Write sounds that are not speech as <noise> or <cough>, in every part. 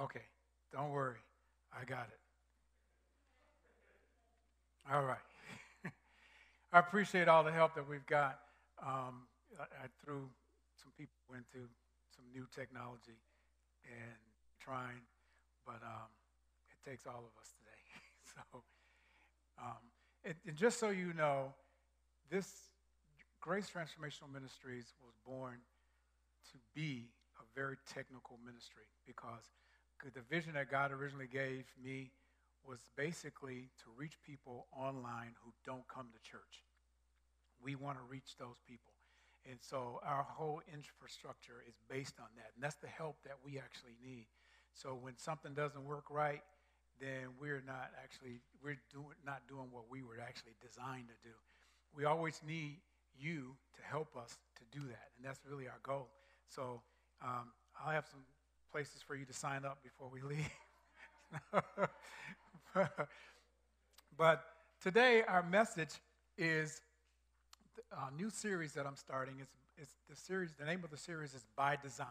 Okay, don't worry. I got it. All right. <laughs> I appreciate all the help that we've got. Um, I, I, threw some people into some new technology and trying, but um, it takes all of us today. <laughs> so, um, and, and just so you know, this Grace Transformational Ministries was born to be a very technical ministry because the vision that God originally gave me was basically to reach people online who don't come to church. We want to reach those people. And so our whole infrastructure is based on that. And that's the help that we actually need. So when something doesn't work right, then we're not actually we're doing not doing what we were actually designed to do. We always need you to help us to do that, and that's really our goal. So um, I'll have some places for you to sign up before we leave. <laughs> but today, our message is a new series that I'm starting. It's, it's the series, the name of the series is By Design.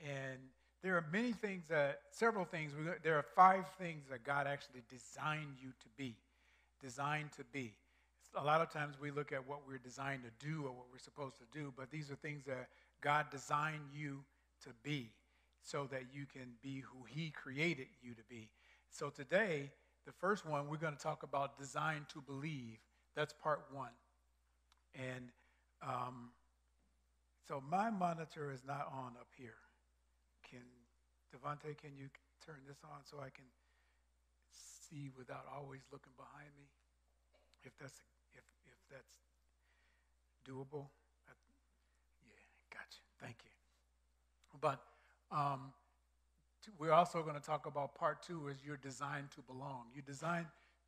And there are many things that, several things, there are five things that God actually designed you to be, designed to be. A lot of times we look at what we're designed to do or what we're supposed to do, but these are things that God designed you to be so that you can be who He created you to be. So today, the first one, we're going to talk about design to believe. That's part one. And um, so my monitor is not on up here. Can Devante, can you turn this on so I can see without always looking behind me? If that's if if that's doable. I, yeah, gotcha. Thank you. But um, we're also going to talk about part two is you're designed to belong. You're designed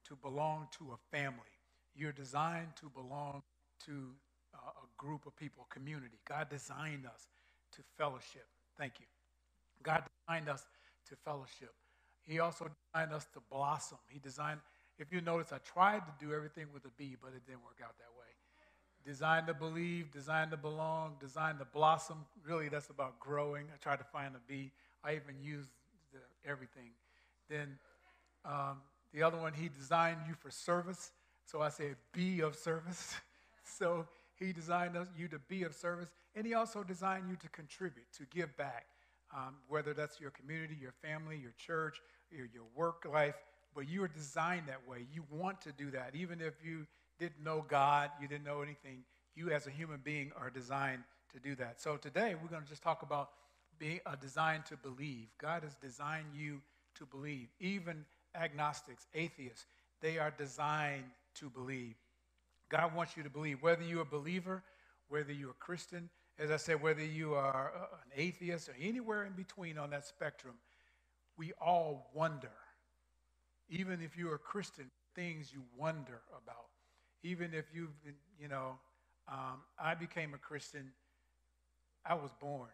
to belong to a family. You're designed to belong to uh, a group of people, community. God designed us to fellowship. Thank you. God designed us to fellowship. He also designed us to blossom. He designed, if you notice, I tried to do everything with a B, but it didn't work out that way. Designed to believe, designed to belong, designed to blossom. Really, that's about growing. I tried to find a B. I even used the, everything. Then um, the other one, he designed you for service. So I said, be of service. <laughs> so he designed us, you to be of service. And he also designed you to contribute, to give back, um, whether that's your community, your family, your church, your, your work life. But you are designed that way. You want to do that. Even if you didn't know God, you didn't know anything, you as a human being are designed to do that. So today we're going to just talk about being uh, a design to believe. God has designed you to believe. Even agnostics, atheists, they are designed to believe. God wants you to believe, whether you're a believer, whether you're a Christian, as I said, whether you are uh, an atheist or anywhere in between on that spectrum, we all wonder. Even if you're a Christian, things you wonder about. Even if you've been, you know, um, I became a Christian, I was born.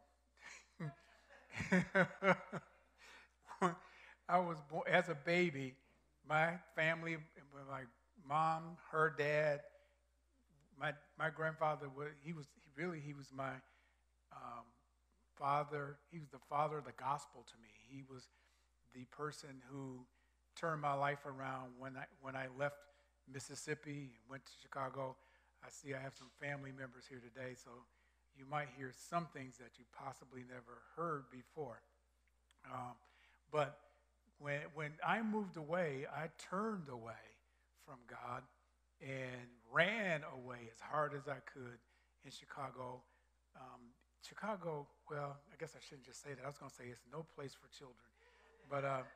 <laughs> I was born as a baby. My family, my mom, her dad, my my grandfather was he was he really he was my um, father. He was the father of the gospel to me. He was the person who turned my life around when I when I left Mississippi and went to Chicago. I see I have some family members here today, so you might hear some things that you possibly never heard before. Um, but when, when I moved away, I turned away from God and ran away as hard as I could in Chicago. Um, Chicago, well, I guess I shouldn't just say that. I was going to say it's no place for children. But uh,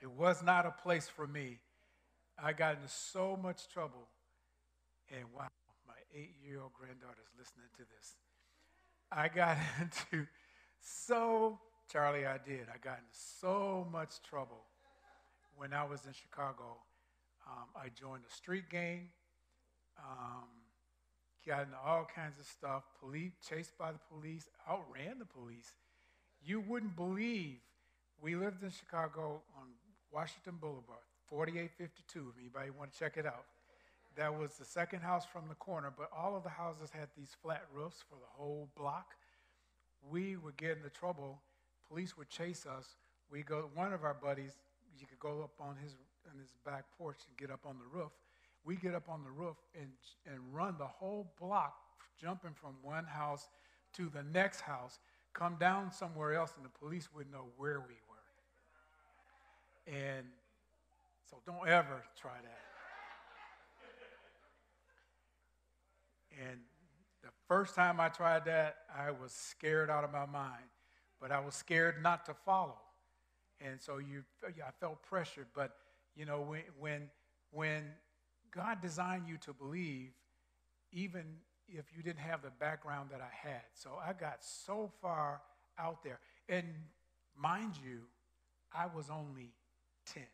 it was not a place for me. I got into so much trouble. And wow, my eight year old granddaughter is listening to this. I got <laughs> into so, Charlie, I did. I got into so much trouble when I was in Chicago. Um, I joined a street gang, um, got into all kinds of stuff. Police, chased by the police, outran the police. You wouldn't believe. We lived in Chicago on Washington Boulevard, 4852. If anybody want to check it out. That was the second house from the corner, but all of the houses had these flat roofs for the whole block. We would get into trouble. Police would chase us we go, one of our buddies, you could go up on his, on his back porch and get up on the roof. We get up on the roof and, and run the whole block, jumping from one house to the next house, come down somewhere else, and the police wouldn't know where we were. And so don't ever try that. And the first time I tried that, I was scared out of my mind, but I was scared not to follow. And so you, I felt pressured. But you know, when when when God designed you to believe, even if you didn't have the background that I had, so I got so far out there. And mind you, I was only ten.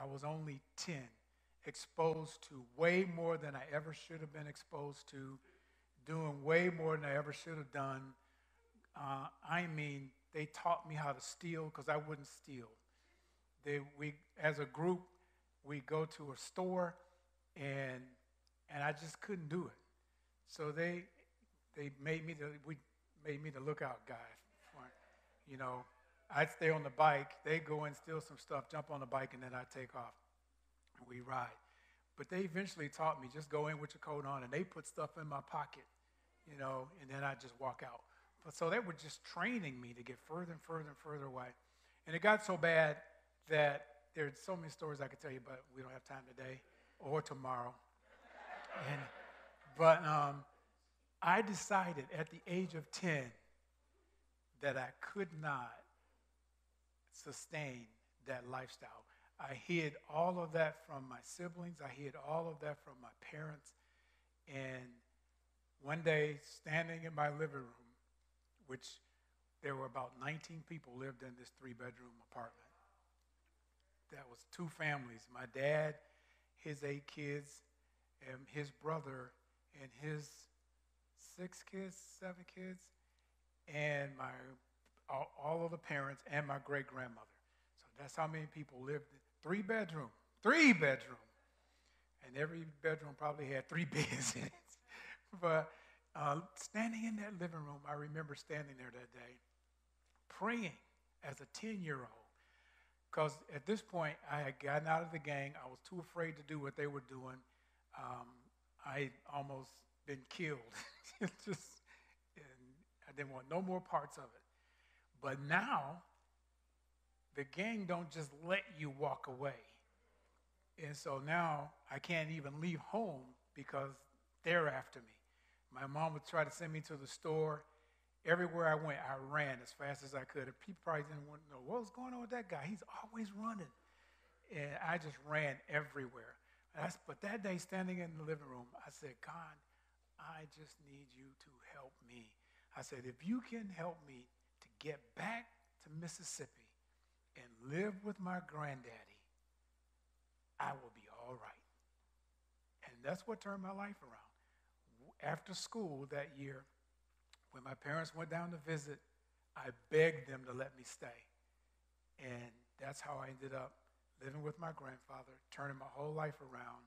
I was only ten exposed to way more than I ever should have been exposed to, doing way more than I ever should have done. Uh, I mean, they taught me how to steal because I wouldn't steal. They, we, as a group, we go to a store, and and I just couldn't do it. So they they made me the we made me the lookout guy. For, you know, I'd stay on the bike. They go and steal some stuff, jump on the bike, and then I take off we ride. But they eventually taught me just go in with your coat on, and they put stuff in my pocket, you know, and then I just walk out. But so they were just training me to get further and further and further away. And it got so bad that there's so many stories I could tell you, but we don't have time today or tomorrow. and, but um, I decided at the age of 10 that I could not sustain that lifestyle. I hid all of that from my siblings. I hid all of that from my parents. And one day, standing in my living room, which there were about 19 people lived in this three-bedroom apartment. That was two families. My dad, his eight kids, and his brother, and his six kids, seven kids, and my all, all of the parents and my great grandmother. So that's how many people lived three bedroom, three bedroom. And every bedroom probably had three <laughs> beds in it. but uh, standing in that living room, I remember standing there that day praying as a 10 year old. Because at this point, I had gotten out of the gang. I was too afraid to do what they were doing. Um, I almost been killed. <laughs> Just, I didn't want no more parts of it. But now the gang don't just let you walk away. And so now I can't even leave home because they're after me. My mom would try to send me to the store. Everywhere I went, I ran as fast as I could. And people probably didn't want to know what was going on with that guy. He's always running. And I just ran everywhere. but that day, standing in the living room, I said, God, I just need you to help me. I said, if you can help me get back to Mississippi, and live with my granddaddy, I will be all right. And that's what turned my life around. After school that year, when my parents went down to visit, I begged them to let me stay. And that's how I ended up living with my grandfather, turning my whole life around.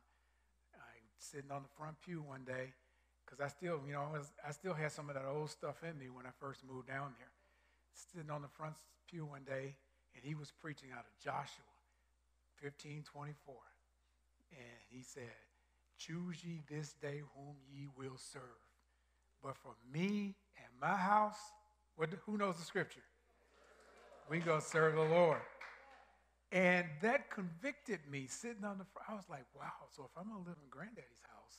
I sitting on the front pew one day because I still, you know, I, was, I still had some of that old stuff in me when I first moved down there. Sitting on the front pew one day, and he was preaching out of Joshua 15 24. And he said, Choose ye this day whom ye will serve. But for me and my house, what, who knows the scripture? We go serve the Lord. And that convicted me sitting on the front. I was like, wow, so if I'm going to live in granddaddy's house,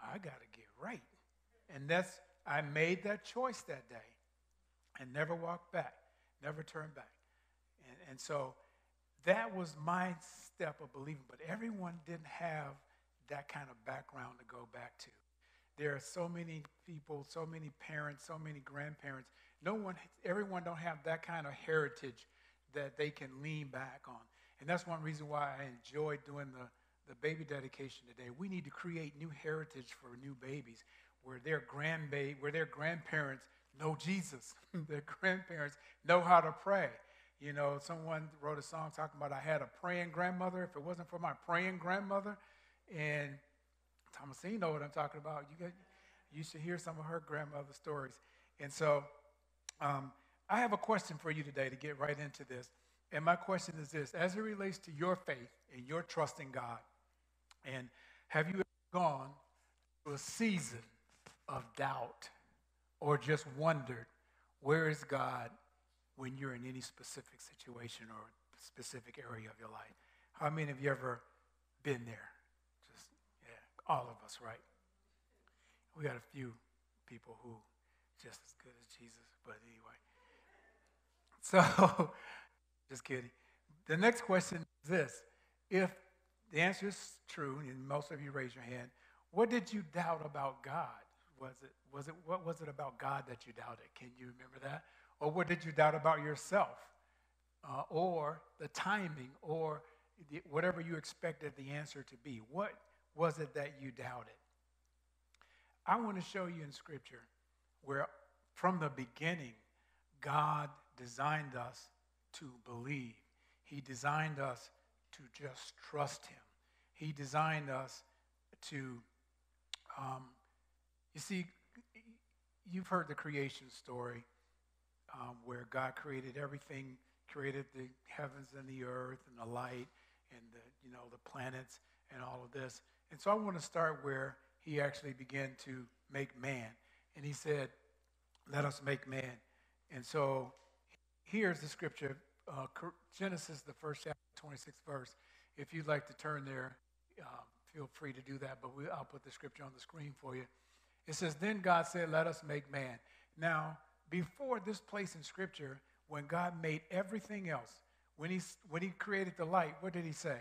I got to get right. And that's, I made that choice that day and never walked back, never turned back. And, and so that was my step of believing. But everyone didn't have that kind of background to go back to. There are so many people, so many parents, so many grandparents. No one, everyone don't have that kind of heritage that they can lean back on. And that's one reason why I enjoyed doing the, the baby dedication today. We need to create new heritage for new babies where their grandbaby, where their grandparents know Jesus. <laughs> their grandparents know how to pray. You know, someone wrote a song talking about I had a praying grandmother. If it wasn't for my praying grandmother, and Thomasine know what I'm talking about. You get, you should hear some of her grandmother stories. And so, um, I have a question for you today to get right into this. And my question is this as it relates to your faith and your trust in God, and have you ever gone through a season of doubt or just wondered, where is God when you're in any specific situation or specific area of your life? How many of you ever been there? Just, yeah, all of us, right? We got a few people who just as good as Jesus, but anyway. So, <laughs> just kidding. The next question is this. If the answer is true, and most of you raise your hand, what did you doubt about God? Was it, was it, what was it about God that you doubted? Can you remember that? Or what did you doubt about yourself? Uh, or the timing, or the, whatever you expected the answer to be? What was it that you doubted? I want to show you in Scripture where, from the beginning, God designed us to believe. He designed us to just trust Him. He designed us to, um, you see, you've heard the creation story um, where God created everything, created the heavens and the earth and the light and the, you know, the planets and all of this. And so I want to start where he actually began to make man. And he said, let us make man. And so here's the scripture, uh, Genesis, the first chapter, 26th verse. If you'd like to turn there, uh, feel free to do that, but we, I'll put the scripture on the screen for you. It says, Then God said, Let us make man. Now, before this place in scripture, when God made everything else, when he, when he created the light, what did he say?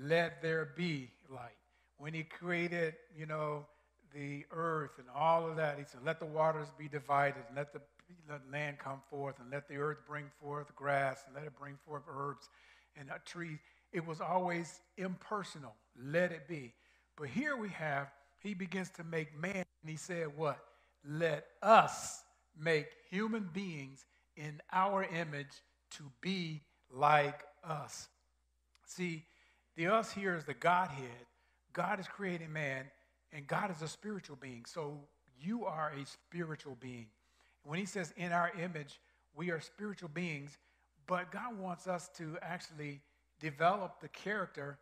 Let there be light. When he created, you know, the earth and all of that, he said, Let the waters be divided, and let the let land come forth, and let the earth bring forth grass, and let it bring forth herbs and uh, a tree. It was always impersonal. Let it be. But here we have, he begins to make man, and he said, What? Let us make human beings in our image to be like us. See, the us here is the Godhead. God is creating man, and God is a spiritual being. So you are a spiritual being. When he says in our image, we are spiritual beings, but God wants us to actually develop the character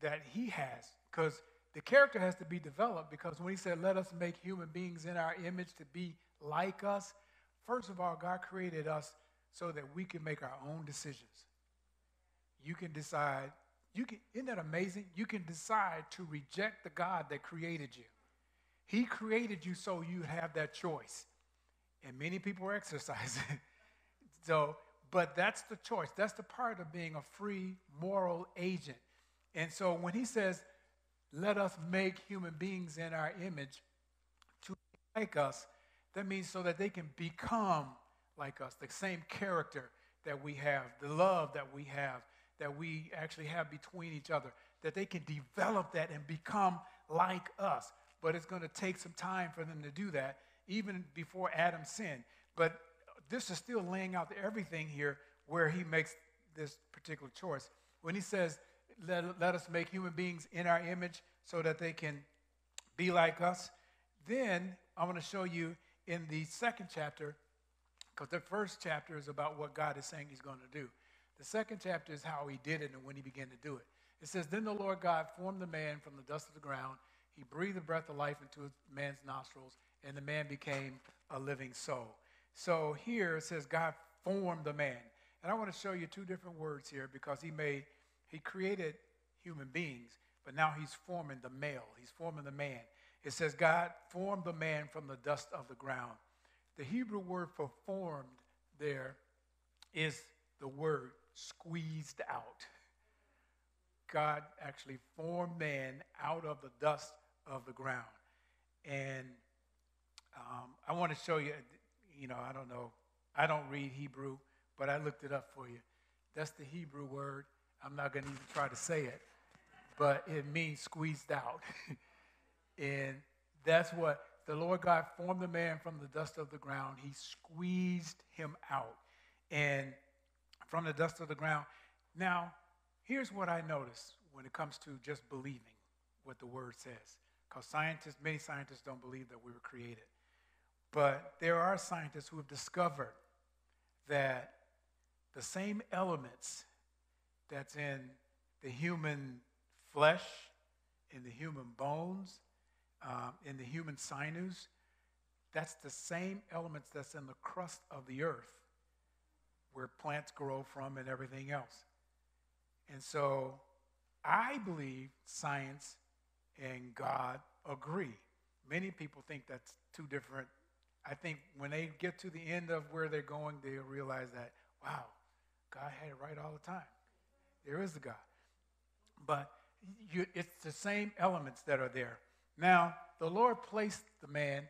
that he has. Because the character has to be developed because when he said, let us make human beings in our image to be like us, first of all, God created us so that we can make our own decisions. You can decide, you can, isn't that amazing? You can decide to reject the God that created you. He created you so you have that choice. And many people are exercising. <laughs> so, but that's the choice. That's the part of being a free moral agent. And so when he says, let us make human beings in our image to like us, that means so that they can become like us, the same character that we have, the love that we have, that we actually have between each other, that they can develop that and become like us. But it's going to take some time for them to do that, even before Adam sinned. But this is still laying out everything here where he makes this particular choice. When he says, let, let us make human beings in our image so that they can be like us, then I want to show you in the second chapter because the first chapter is about what God is saying he's going to do. The second chapter is how he did it and when he began to do it. It says, Then the Lord God formed the man from the dust of the ground. He breathed the breath of life into man's nostrils, and the man became a living soul. So here it says, God formed the man. And I want to show you two different words here because he made, he created human beings, but now he's forming the male. He's forming the man. It says, God formed the man from the dust of the ground. The Hebrew word for formed there is the word squeezed out. God actually formed man out of the dust of the ground. And um, I want to show you, you know, I don't know, I don't read Hebrew, but I looked it up for you. That's the Hebrew word. I'm not going to even try to say it, but it means squeezed out. <laughs> and that's what the Lord God formed the man from the dust of the ground. He squeezed him out and from the dust of the ground. Now, here's what I notice when it comes to just believing what the word says. Because scientists, many scientists don't believe that we were created. But there are scientists who have discovered that the same elements that's in the human flesh, in the human bones, um, in the human sinews, that's the same elements that's in the crust of the earth where plants grow from and everything else. And so I believe science and God agree. Many people think that's two different. I think when they get to the end of where they're going, they'll realize that, wow, God had it right all the time. There is a God. But you, it's the same elements that are there. Now, the Lord placed the man,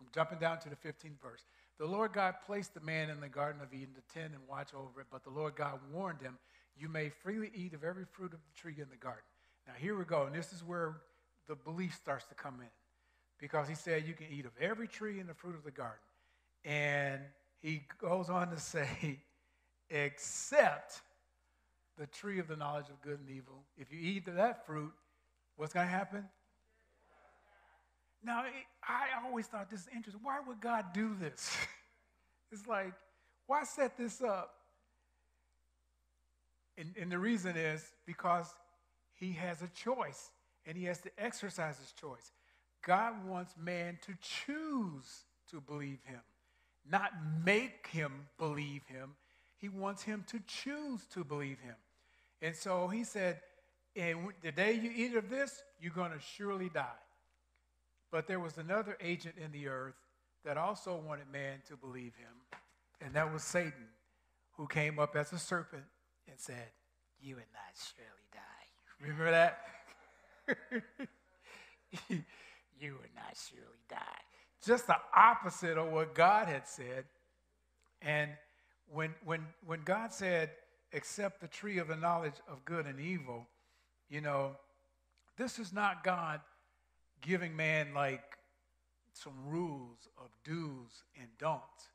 I'm jumping down to the 15th verse. The Lord God placed the man in the Garden of Eden to tend and watch over it, but the Lord God warned him, You may freely eat of every fruit of the tree in the garden. Now, here we go, and this is where the belief starts to come in. Because he said, You can eat of every tree in the fruit of the garden. And he goes on to <laughs> say, Except the tree of the knowledge of good and evil. If you eat of that fruit, what's going to happen? Now, it, I always thought this is interesting. Why would God do this? <laughs> it's like, why set this up? And, and the reason is because he has a choice and he has to exercise his choice. God wants man to choose to believe him, not make him believe him. He wants him to choose to believe him. And so he said, and the day you eat of this, you're going to surely die. But there was another agent in the earth that also wanted man to believe him, and that was Satan, who came up as a serpent and said, You will not surely die. Remember that? <laughs> you will not surely die. Just the opposite of what God had said. And when, when, when God said, Accept the tree of the knowledge of good and evil, you know, this is not God giving man like some rules of do's and don'ts.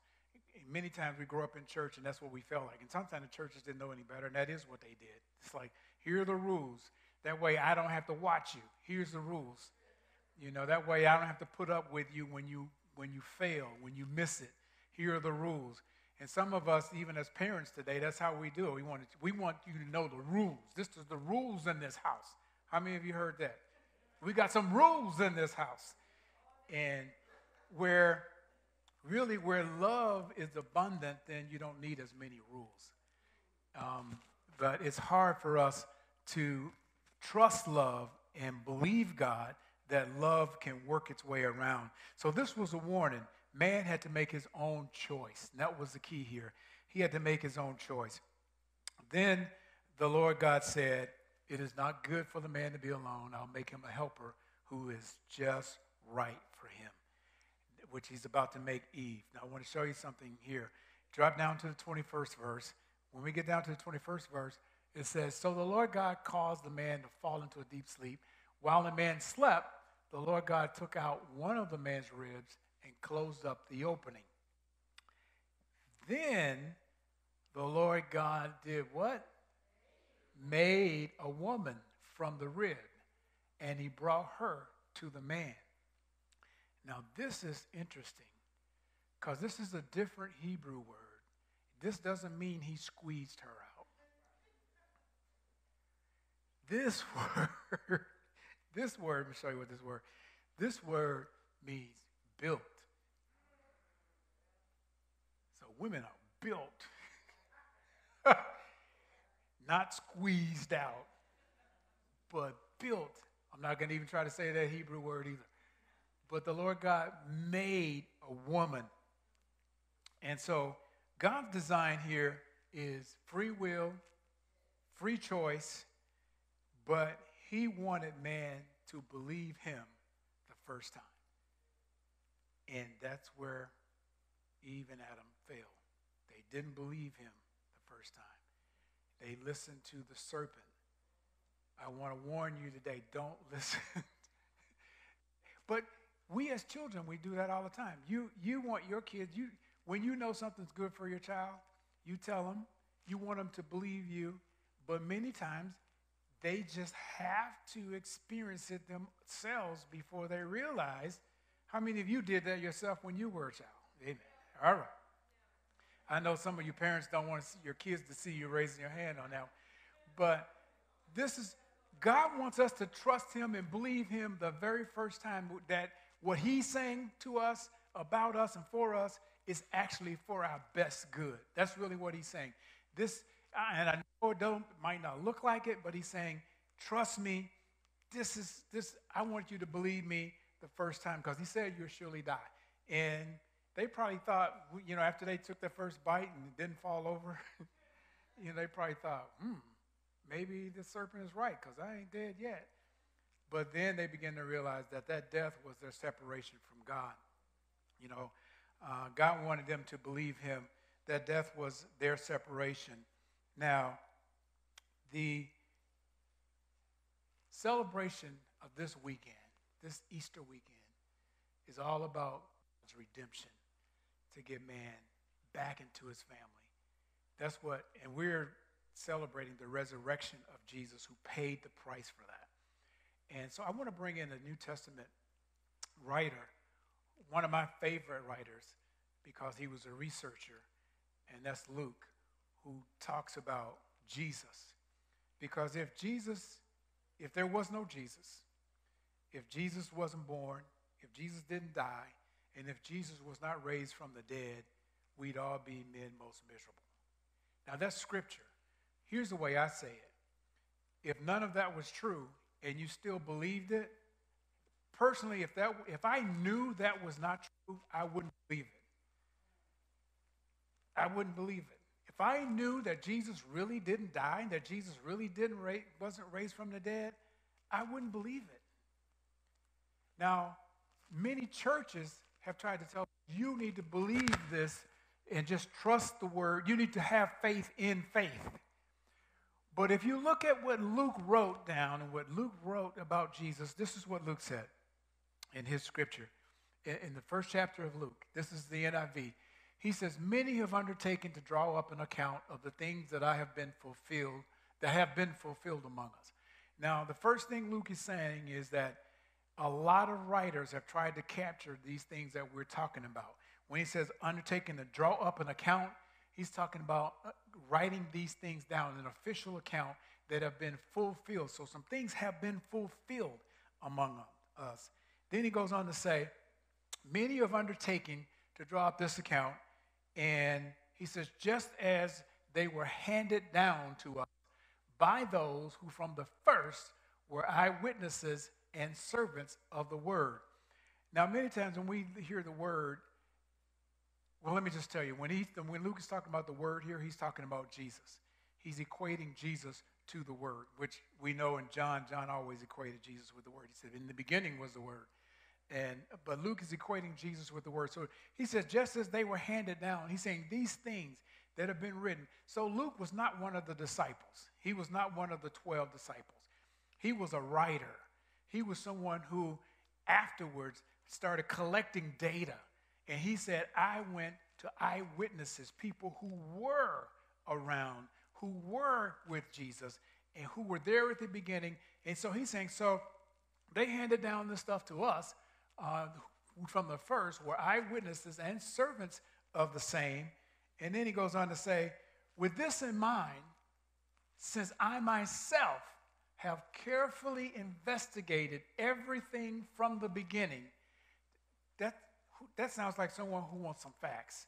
Many times we grow up in church and that's what we felt like. And sometimes the churches didn't know any better, and that is what they did. It's like, here are the rules. That way I don't have to watch you. Here's the rules. You know, that way I don't have to put up with you when you when you fail, when you miss it. Here are the rules. And some of us, even as parents today, that's how we do it. We want, to, we want you to know the rules. This is the rules in this house. How many of you heard that? We got some rules in this house. And where really where love is abundant, then you don't need as many rules. Um, but it's hard for us to trust love and believe God that love can work its way around. So this was a warning. Man had to make his own choice. And that was the key here. He had to make his own choice. Then the Lord God said, it is not good for the man to be alone. I'll make him a helper who is just right for him, which he's about to make Eve. Now, I want to show you something here. Drop down to the 21st verse. When we get down to the 21st verse, it says, So the Lord God caused the man to fall into a deep sleep. While the man slept, the Lord God took out one of the man's ribs closed up the opening. Then the Lord God did what? made a woman from the rib, and he brought her to the man. Now, this is interesting because this is a different Hebrew word. This doesn't mean he squeezed her out. This <laughs> word, this word, let me show you what this word, this word means built. So women are built <laughs> not squeezed out, but built. I'm not going to even try to say that Hebrew word either. But the Lord God made a woman. And so God's design here is free will, free choice, but he wanted man to believe him the first time. And that's where Eve and Adam failed. They didn't believe him the first time. They listened to the serpent. I want to warn you today don't <laughs> listen. but we as children, we do that all the time. You, you want your kids, you, when you know something's good for your child, you tell them, you want them to believe you, but many times they just have to experience it themselves before they realize. How many of you did that yourself when you were a child? Amen. All right. I know some of you parents don't want your kids to see you raising your hand on that. But this is, God wants us to trust Him and believe Him the very first time that what He's saying to us, about us, and for us is actually for our best good. That's really what He's saying. This, and I know it don't, might not look like it, but He's saying, trust me. This is, this, I want you to believe me the first time because He said you'll surely die. And they probably thought, you know, after they took their first bite and it didn't fall over, <laughs> you know, they probably thought, hmm, maybe the serpent is right because I ain't dead yet. But then they began to realize that that death was their separation from God. You know, uh, God wanted them to believe Him that death was their separation. Now, the celebration of this weekend, this Easter weekend, is all about redemption to get man back into his family. That's what, and we're celebrating the resurrection of Jesus who paid the price for that. And so I want to bring in a New Testament writer, one of my favorite writers, because he was a researcher, and that's Luke, who talks about Jesus. Because if Jesus, if there was no Jesus, if Jesus wasn't born, if Jesus didn't die, and if Jesus was not raised from the dead, we'd all be men most miserable. Now, that's scripture. Here's the way I say it if none of that was true and you still believed it, personally, if, that, if I knew that was not true, I wouldn't believe it. I wouldn't believe it. If I knew that Jesus really didn't die, that Jesus really didn't ra- wasn't raised from the dead, I wouldn't believe it. Now, many churches have tried to tell you need to believe this and just trust the word. You need to have faith in faith. But if you look at what Luke wrote down and what Luke wrote about Jesus, this is what Luke said in his scripture. In, the first chapter of Luke, this is the NIV. He says, Many have undertaken to draw up an account of the things that I have been fulfilled, that have been fulfilled among us. Now, the first thing Luke is saying is that a lot of writers have tried to capture these things that we're talking about. When he says undertaking to draw up an account, he's talking about uh, writing these things down, an official account that have been fulfilled. So some things have been fulfilled among us. Then he goes on to say, many have undertaken to draw up this account, and he says, just as they were handed down to us by those who from the first were eyewitnesses and servants of the word. Now, many times when we hear the word, well, let me just tell you, when, he, when Luke is talking about the word here, he's talking about Jesus. He's equating Jesus to the word, which we know in John, John always equated Jesus with the word. He said, in the beginning was the word. And but Luke is equating Jesus with the word. So he says, just as they were handed down, he's saying these things that have been written. So Luke was not one of the disciples. He was not one of the 12 disciples. He was a writer. He was someone who afterwards started collecting data. And he said, I went to eyewitnesses, people who were around, who were with Jesus, and who were there at the beginning. And so he's saying, so they handed down this stuff to us uh, from the first, were eyewitnesses and servants of the same. And then he goes on to say, with this in mind, since I myself have carefully investigated everything from the beginning, that, that sounds like someone who wants some facts.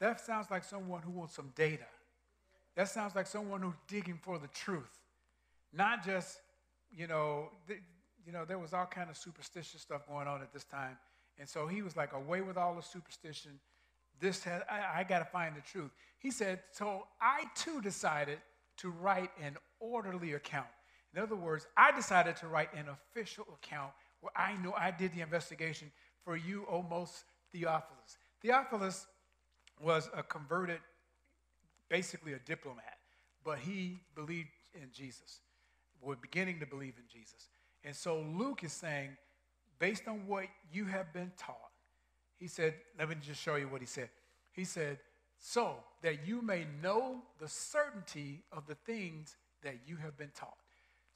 That sounds like someone who wants some data. That sounds like someone who's digging for the truth. Not just, you know, th- you know, there was all kind of superstitious stuff going on at this time. And so he was like, away with all the superstition. This has, I, I got to find the truth. He said, so I too decided to write an orderly account. In other words, I decided to write an official account where I know I did the investigation for you, O most Theophilus. Theophilus was a converted, basically a diplomat, but he believed in Jesus, was beginning to believe in Jesus. And so Luke is saying, based on what you have been taught, he said, let me just show you what he said. He said, so that you may know the certainty of the things that you have been taught.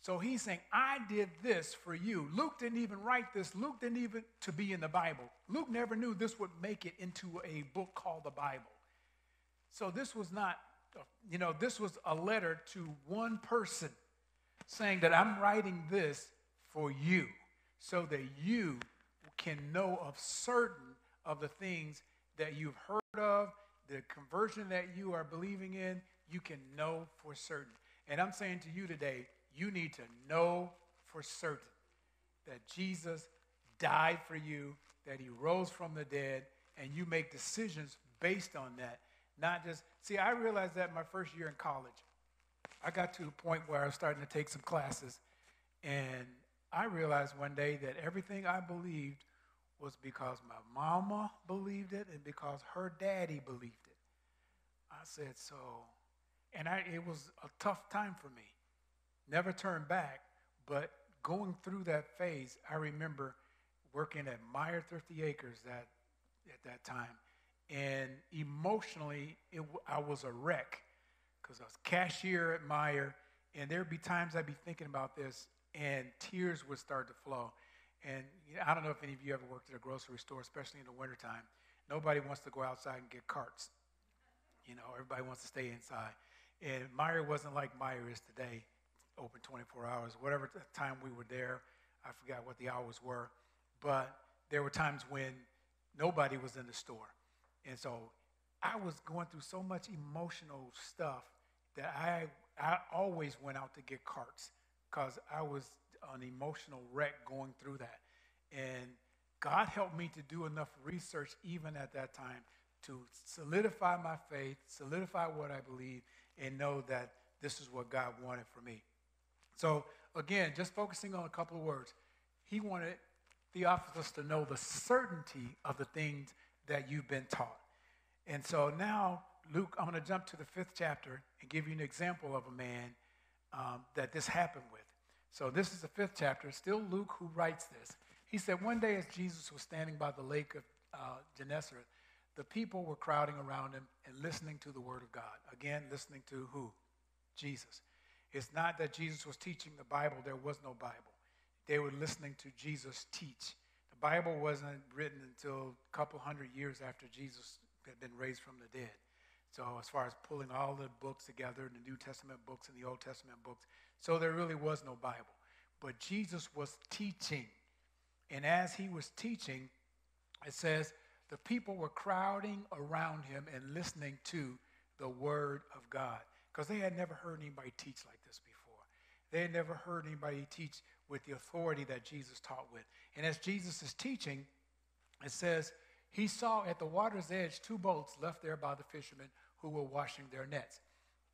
So he's saying, I did this for you. Luke didn't even write this. Luke didn't even to be in the Bible. Luke never knew this would make it into a book called the Bible. So this was not, you know, this was a letter to one person saying that I'm writing this for you so that you can know of certain of the things that you've heard of, the conversion that you are believing in, you can know for certain. And I'm saying to you today, you need to know for certain that Jesus died for you, that he rose from the dead, and you make decisions based on that. Not just, see, I realized that my first year in college. I got to the point where I was starting to take some classes, and I realized one day that everything I believed was because my mama believed it and because her daddy believed it. I said, so, and I, it was a tough time for me. Never turned back, but going through that phase, I remember working at Meijer Thrifty Acres that, at that time. And emotionally, it, I was a wreck because I was cashier at Meijer, and there'd be times I'd be thinking about this, and tears would start to flow. And you know, I don't know if any of you ever worked at a grocery store, especially in the wintertime. Nobody wants to go outside and get carts. You know, everybody wants to stay inside. And Meijer wasn't like Meijer is today, open 24 hours. Whatever the time we were there, I forgot what the hours were. But there were times when nobody was in the store. And so I was going through so much emotional stuff that I, I always went out to get carts because I was an emotional wreck going through that. And God helped me to do enough research even at that time to solidify my faith, solidify what I believe, and know that this is what God wanted for me. So, again, just focusing on a couple of words, he wanted Theophilus to know the certainty of the things that you've been taught. And so now, Luke, I'm going to jump to the fifth chapter and give you an example of a man um, that this happened with. So this is the fifth chapter. Still Luke who writes this. He said, One day as Jesus was standing by the lake of uh, Gennesaret, the people were crowding around him and listening to the word of God. Again, listening to who? Jesus. It's not that Jesus was teaching the Bible, there was no Bible. They were listening to Jesus teach. The Bible wasn't written until a couple hundred years after Jesus had been raised from the dead. So, as far as pulling all the books together, the New Testament books and the Old Testament books, so there really was no Bible. But Jesus was teaching. And as he was teaching, it says the people were crowding around him and listening to the word of God because they had never heard anybody teach like this before. They had never heard anybody teach with the authority that Jesus taught with. And as Jesus is teaching, it says, he saw at the water's edge two boats left there by the fishermen who were washing their nets.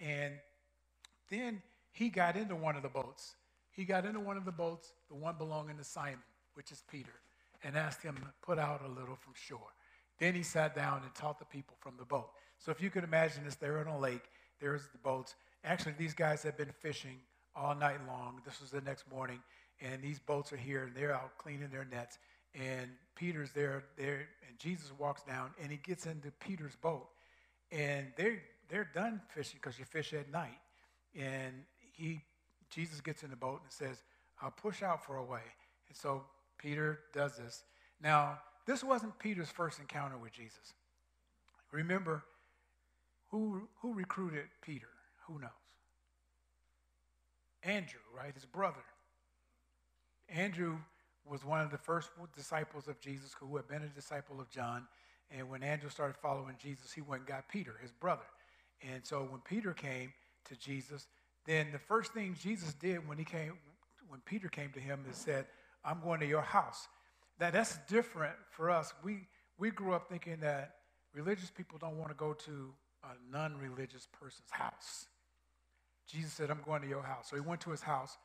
And then he got into one of the boats. He got into one of the boats, the one belonging to Simon, which is Peter, and asked him to put out a little from shore. Then he sat down and taught the people from the boat. So if you could imagine this, they're in a lake, there's the boats. Actually, these guys have been fishing all night long. This was the next morning, and these boats are here, and they're out cleaning their nets. And Peter's there, there, and Jesus walks down, and he gets into Peter's boat, and they're they're done fishing because you fish at night. And he, Jesus gets in the boat and says, I'll push out for a way. And so Peter does this. Now, this wasn't Peter's first encounter with Jesus. Remember, who, who recruited Peter? Who knows? Andrew, right? His brother. Andrew was one of the first disciples of Jesus who had been a disciple of John. And when Andrew started following Jesus, he went and got Peter, his brother. And so when Peter came to Jesus, then the first thing Jesus did when he came, when Peter came to him, is said, "I'm going to your house." Now that's different for us. We we grew up thinking that religious people don't want to go to a non-religious person's house. Jesus said, "I'm going to your house." So he went to his house.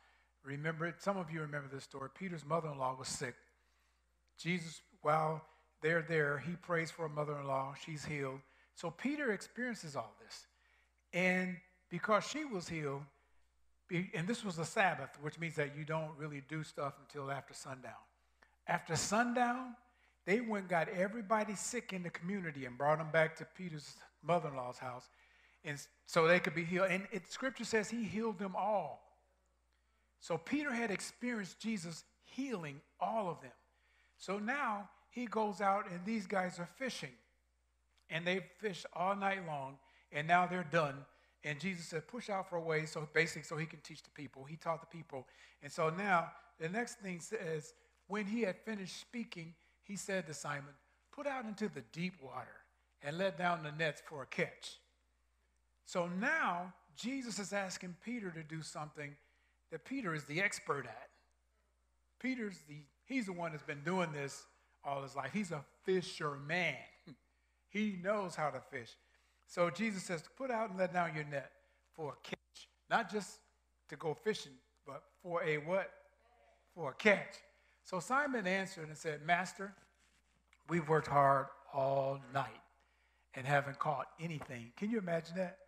Remember it. Some of you remember this story. Peter's mother-in-law was sick. Jesus, while they're there, he prays for a mother-in-law. She's healed. So Peter experiences all this, and because she was healed, and this was a Sabbath, which means that you don't really do stuff until after sundown. After sundown, they went got everybody sick in the community and brought them back to Peter's mother in law's house. And so they could be healed. And it, scripture says he healed them all. So Peter had experienced Jesus healing all of them. So now he goes out and these guys are fishing. And they fish all night long and now they're done. And Jesus said, push out for a way, so basically, so he can teach the people. He taught the people. And so now, the next thing says, when he had finished speaking, he said to Simon, put out into the deep water and let down the nets for a catch. So now, Jesus is asking Peter to do something that Peter is the expert at. Peter's the, he's the one that's been doing this all his life. He's a fisherman. <laughs> he knows how to fish. So Jesus says, put out and let down your net for a catch. Not just to go fishing, but for a what? For a catch. So Simon answered and said, Master, we've worked hard all night and haven't caught anything. Can you imagine that?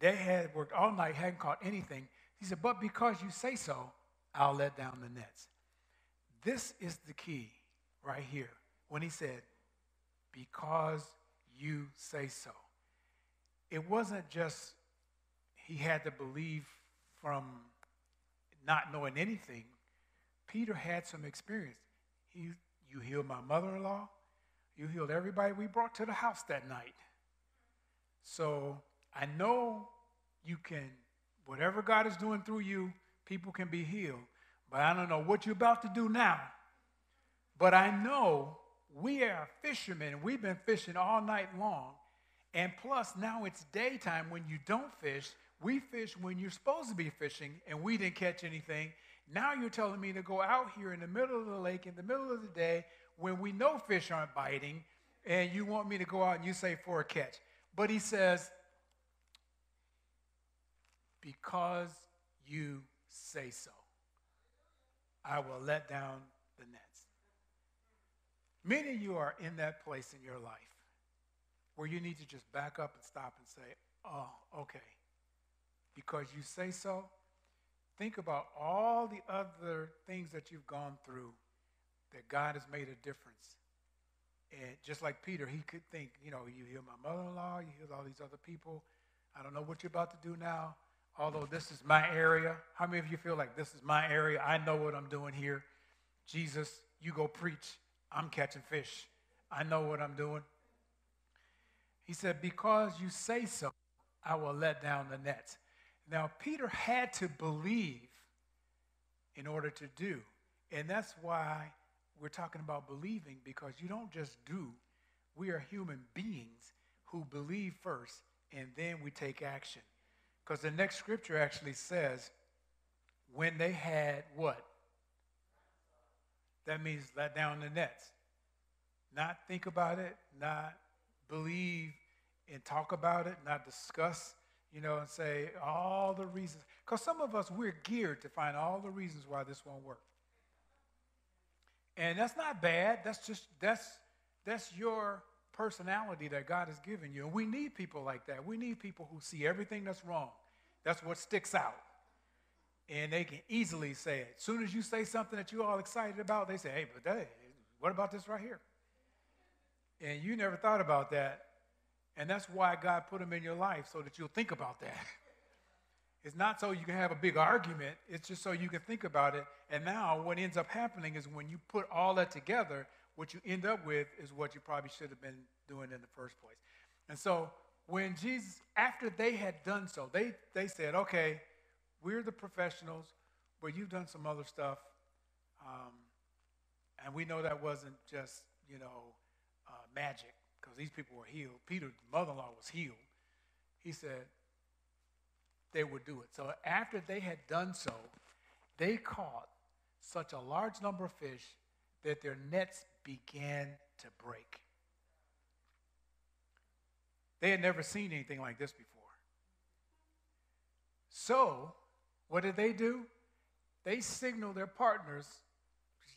They had worked all night, hadn't caught anything. He said, But because you say so, I'll let down the nets. This is the key right here when he said, Because you say so. It wasn't just he had to believe from not knowing anything. Peter had some experience. He, you healed my mother in law, you healed everybody we brought to the house that night. So I know you can, whatever God is doing through you, people can be healed. But I don't know what you're about to do now. But I know we are fishermen. We've been fishing all night long. And plus, now it's daytime when you don't fish. We fish when you're supposed to be fishing, and we didn't catch anything. Now you're telling me to go out here in the middle of the lake, in the middle of the day, when we know fish aren't biting, and you want me to go out and you say for a catch. But he says, because you say so, I will let down the nets. Many of you are in that place in your life where you need to just back up and stop and say, oh, okay. Because you say so, think about all the other things that you've gone through that God has made a difference. And just like Peter, he could think, you know, you heal my mother in law, you heal all these other people. I don't know what you're about to do now, although this is my area. How many of you feel like this is my area? I know what I'm doing here. Jesus, you go preach. I'm catching fish. I know what I'm doing. He said, Because you say so, I will let down the nets. Now, Peter had to believe in order to do. And that's why we're talking about believing, because you don't just do. We are human beings who believe first, and then we take action. Because the next scripture actually says, when they had what? That means let down the nets. Not think about it, not believe and talk about it, not discuss, you know, and say all the reasons. Because some of us, we're geared to find all the reasons why this won't work. And that's not bad. That's just, that's, that's your personality that God has given you. And we need people like that. We need people who see everything that's wrong. That's what sticks out and they can easily say it. As soon as you say something that you're all excited about, they say, hey, but that, what about this right here? And you never thought about that. And that's why God put them in your life, so that you'll think about that. <laughs> It's not so you can have a big argument, it's just so you can think about it. And now, what ends up happening is when you put all that together, what you end up with is what you probably should have been doing in the first place. And so, when Jesus, after they had done so, they, they said, okay, we're the professionals, but you've done some other stuff. Um, and we know that wasn't just, you know, uh, magic because these people were healed. Peter's mother in law was healed. He said they would do it. So after they had done so, they caught such a large number of fish that their nets began to break. They had never seen anything like this before. So what did they do? They signaled their partners,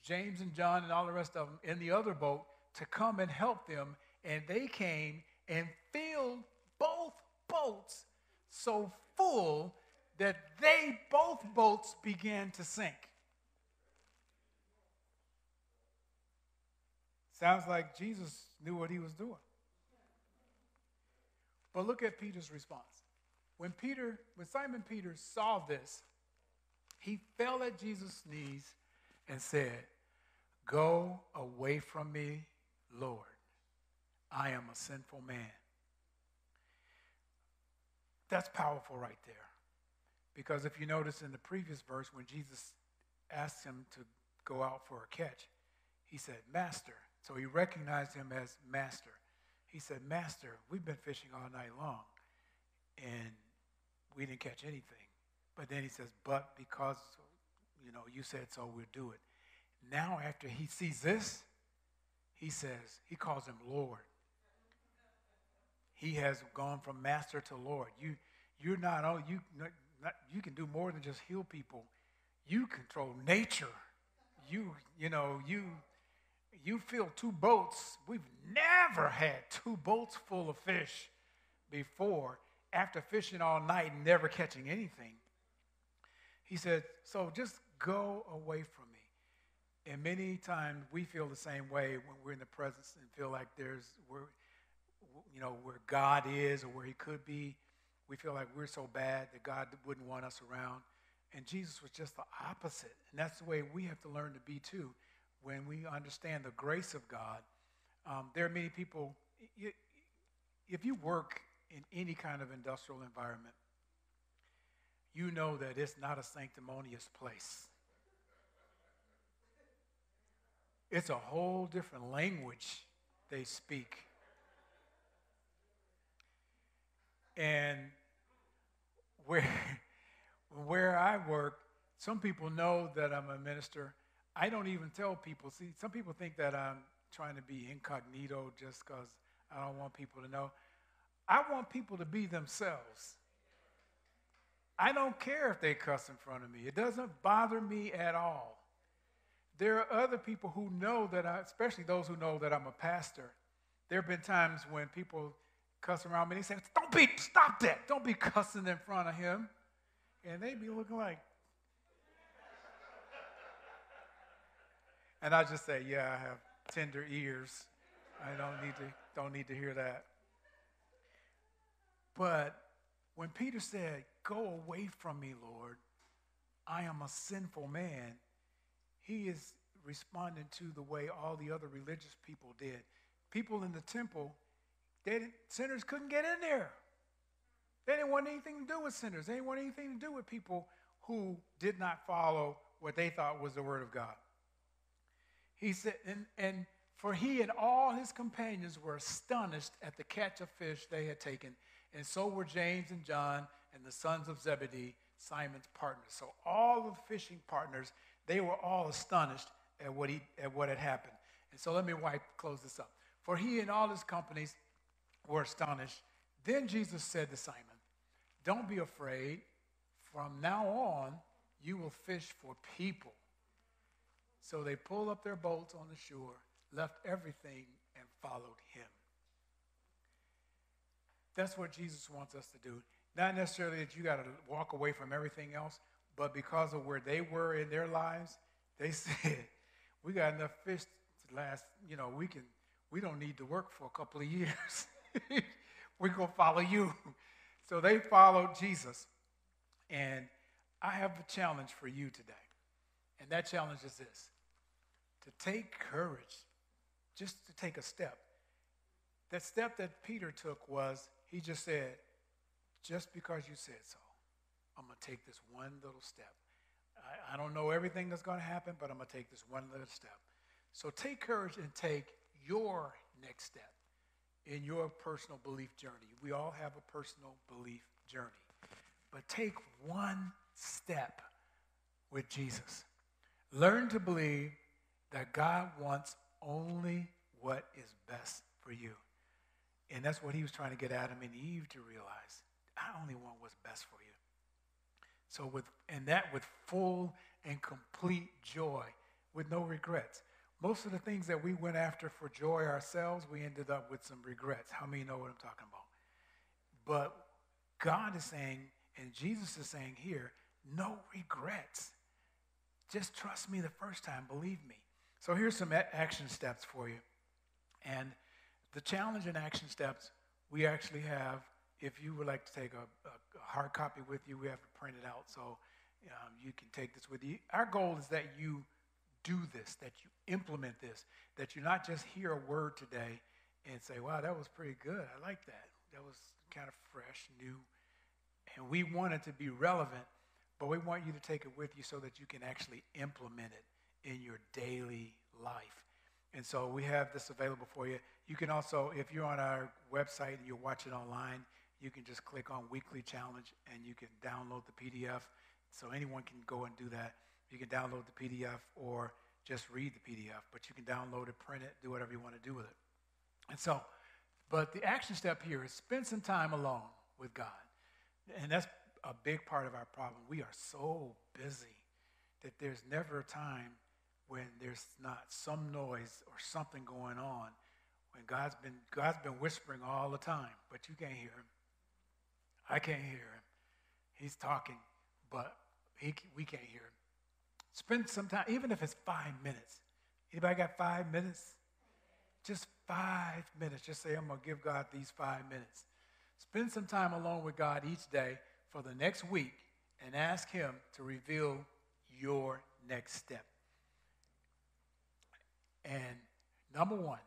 James and John and all the rest of them, in the other boat to come and help them. And they came and filled both boats so full that they, both boats, began to sink. Sounds like Jesus knew what he was doing. But look at Peter's response. When Peter, when Simon Peter saw this, he fell at Jesus' knees and said, Go away from me, Lord. I am a sinful man. That's powerful right there. Because if you notice in the previous verse, when Jesus asked him to go out for a catch, he said, Master. So he recognized him as Master. He said, Master, we've been fishing all night long and we didn't catch anything. But then he says, But because you know you said so, we'll do it. Now, after he sees this, he says, he calls him Lord. He has gone from master to Lord. You, you're not, oh, you, not, you can do more than just heal people. You control nature. You, you know, you, you fill two boats. We've never had two boats full of fish before after fishing all night and never catching anything. He said, So just go away from me. And many times we feel the same way when we're in the presence and feel like there's where, you know, where God is or where He could be. We feel like we're so bad that God wouldn't want us around. And Jesus was just the opposite. And that's the way we have to learn to be too. When we understand the grace of God, um, there are many people, if you work in any kind of industrial environment, you know that it's not a sanctimonious place. It's a whole different language they speak. And where, <laughs> where I work, some people know that I'm a minister. I don't even tell people. See, some people think that I'm trying to be incognito just because I don't want people to know. I want people to be themselves. I don't care if they cuss in front of me. It doesn't bother me at all. There are other people who know that I, especially those who know that I'm a pastor. There have been times when people cuss around me they say, Don't be, stop that. Don't be cussing in front of him. And they be looking like, and I just say, Yeah, I have tender ears. I don't need to, don't need to hear that. But when Peter said, Go away from me, Lord, I am a sinful man, he is responding to the way all the other religious people did. People in the temple, they sinners couldn't get in there. They didn't want anything to do with sinners. They didn't want anything to do with people who did not follow what they thought was the word of God. He said, and, and for he and all his companions were astonished at the catch of fish they had taken and so were James and John and the sons of Zebedee, Simon's partners. So all the fishing partners, they were all astonished at what, he, at what had happened. And so let me wipe, close this up. For he and all his companies were astonished. Then Jesus said to Simon, Don't be afraid. From now on, you will fish for people. So they pulled up their boats on the shore, left everything, and followed him. That's what Jesus wants us to do. Not necessarily that you got to walk away from everything else, but because of where they were in their lives, they <laughs> said, "We got enough fish to last. You know, we can. We don't need to work for a couple of years. <laughs> <laughs> We're gonna follow you." So they followed Jesus, and I have a challenge for you today, and that challenge is this: to take courage, just to take a step. That step that Peter took was he just said, just because you said so, I'm going to take this one little step. I, I don't know everything that's going to happen, but I'm going to take this one little step. So take courage and take your next step in your personal belief journey. We all have a personal belief journey. But take one step with Jesus. Learn to believe that God wants only what is best for you. And that's what he was trying to get Adam and Eve to realize. I only want what's best for you. So with and that with full and complete joy, with no regrets. Most of the things that we went after for joy ourselves, we ended up with some regrets. How many know what I'm talking about? But God is saying, and Jesus is saying here, no regrets. Just trust me the first time, believe me. So here's some action steps for you. And the challenge and action steps we actually have, if you would like to take a, a, hard copy with you, we have to print it out so um, you can take this with you. Our goal is that you do this, that you implement this, that you not just hear a word today and say, wow, that was pretty good. I like that. That was kind of fresh, new, And we want it to be relevant, but we want you to take it with you so that you can actually implement it in your daily life. And so we have this available for you. You can also, if you're on our website and you're watching online, you can just click on Weekly Challenge and you can download the PDF. So anyone can go and do that. You can download the PDF or just read the PDF, but you can download it, print it, do whatever you want to do with it. And so, but the action step here is spend some time alone with God. And that's a big part of our problem. We are so busy that there's never a time when there's not some noise or something going on. When God's been God's been whispering all the time, but you can't hear him. I can't hear him. He's talking, but he, we can't hear him. Spend some time, even if it's five minutes. Anybody got five minutes? Just five minutes. Just say, I'm going to give God these five minutes. Spend some time alone with God each day for the next week and ask Him to reveal your next step. And number one,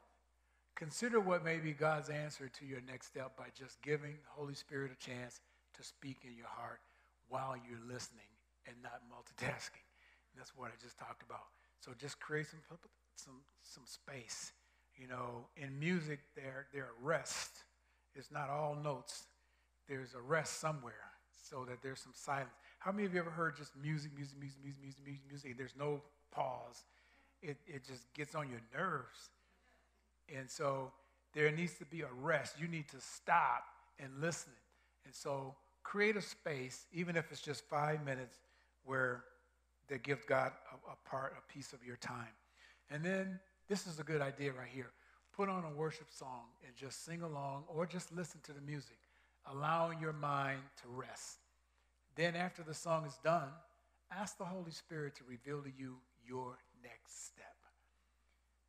consider what may be God's answer to your next step by just giving the Holy Spirit a chance to speak in your heart while you're listening and not multitasking. That's what I just talked about. So just create some some some space. You know, in music, there there are rest. It's not all notes. There's a rest somewhere, so that there's some silence. How many of you ever heard just music, music, music, music, music, music, music? There's no pause. It it just gets on your nerves. And so there needs to be a rest. You need to stop and listen. And so create a space, even if it's just five minutes, where they give God a, a part, a piece of your time. And then this is a good idea right here. Put on a worship song and just sing along or just listen to the music, allowing your mind to rest. Then, after the song is done, ask the Holy Spirit to reveal to you your next step.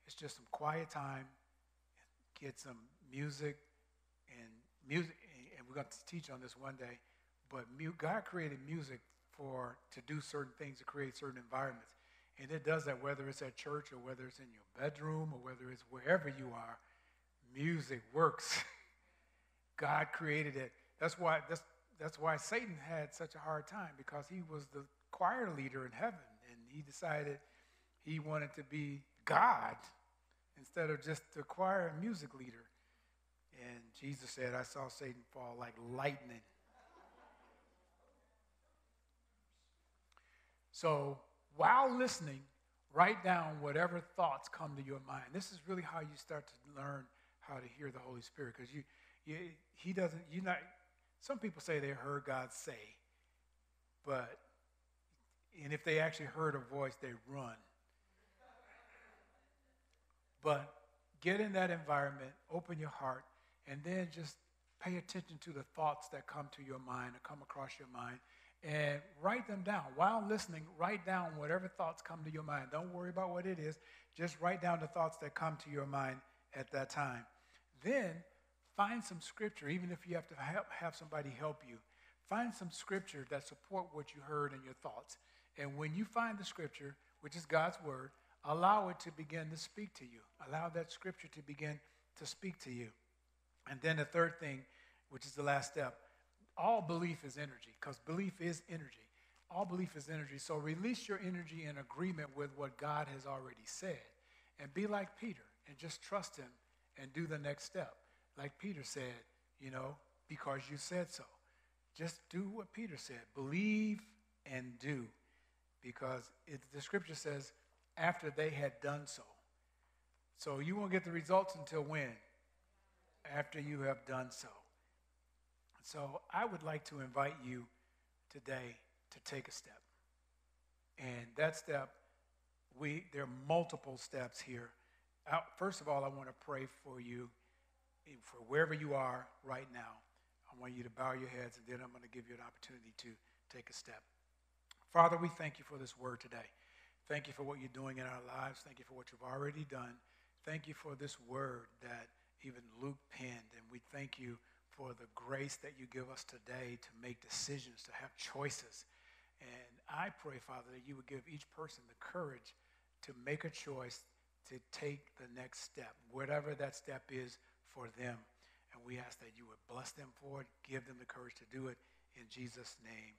It's just some quiet time, get some music and music, and we're going to teach on this one day. But God created music for to do certain things to create certain environments. And it does that whether it's at church or whether it's in your bedroom or whether it's wherever you are. Music works. <laughs> God created it. That's why that's that's why Satan had such a hard time because he was the choir leader in heaven and he decided he wanted to be God instead of just the choir music leader. And Jesus said, I saw Satan fall like lightning So while listening, write down whatever thoughts come to your mind. This is really how you start to learn how to hear the Holy Spirit because you, you, he doesn't, you not, some people say they heard God say, but, and if they actually heard a voice, they run. But get in that environment, open your heart, and then just pay attention to the thoughts that come to your mind or come across your mind and write them down. While listening, write down whatever thoughts come to your mind. Don't worry about what it is. Just write down the thoughts that come to your mind at that time. Then find some scripture, even if you have to help, have somebody help you. Find some scripture that support what you heard in your thoughts. And when you find the scripture, which is God's word, allow it to begin to speak to you. Allow that scripture to begin to speak to you. And then the third thing, which is the last step, all belief is energy because belief is energy. All belief is energy. So release your energy in agreement with what God has already said. And be like Peter and just trust him and do the next step. Like Peter said, you know, because you said so. Just do what Peter said believe and do. Because it, the scripture says, after they had done so. So you won't get the results until when? After you have done so. So I would like to invite you today to take a step. And that step, we there are multiple steps here. Uh, first of all, I want to pray for you eh, for wherever you are right now. I want you to bow your heads, and then I'm going to give you an opportunity to take a step. Father, we thank you for this word today. Thank you for what you're doing in our lives. Thank you for what you've already done. Thank you for this word that even Luke penned. And we thank you for the grace that you give us today to make decisions, to have choices. And I pray, Father, that you would give each person the courage to make a choice to take the next step, whatever that step is for them. And we ask that you would bless them for it, give them the courage to do it. In Jesus' name,